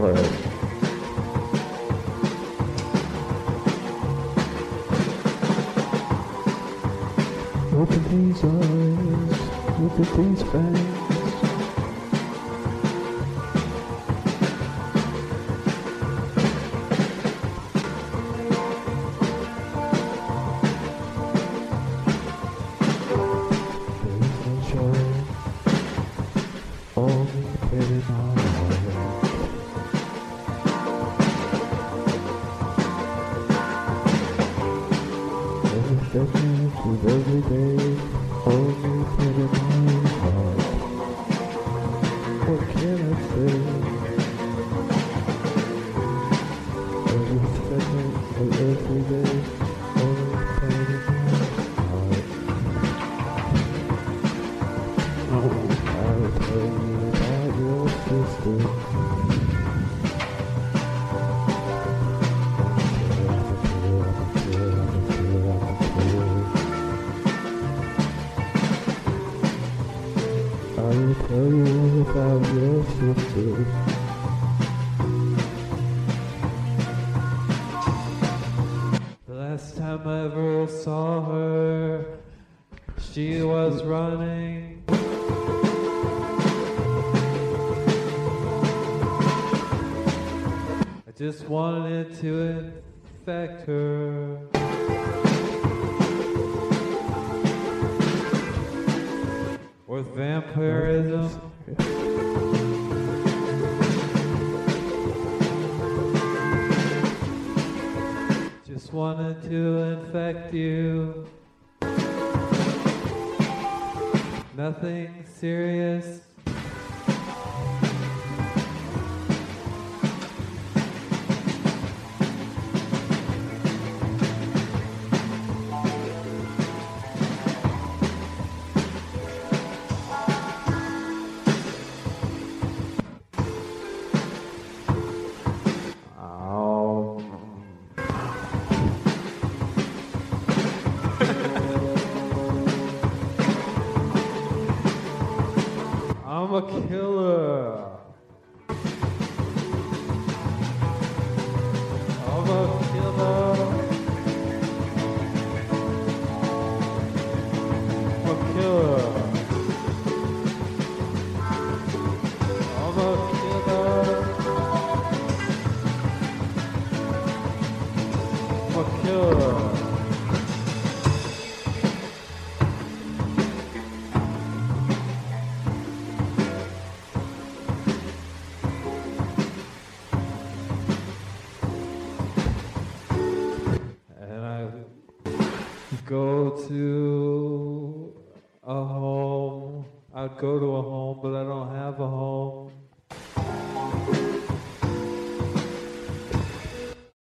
never. Open these eyes, Look at these Sunshine, all the pretty. Every second of every day, only pity my heart. What can I say? Every second every day, pity my heart. I'll tell you about your sister. I will tell you about your sister. The last time I ever saw her, she was running. I just wanted to infect her. With vampirism. Just wanted to infect you. Nothing serious. I'm a killer. I'm a killer. I'm a killer. I'm a killer. I'm a killer. Go to a home. I'd go to a home, but I don't have a home.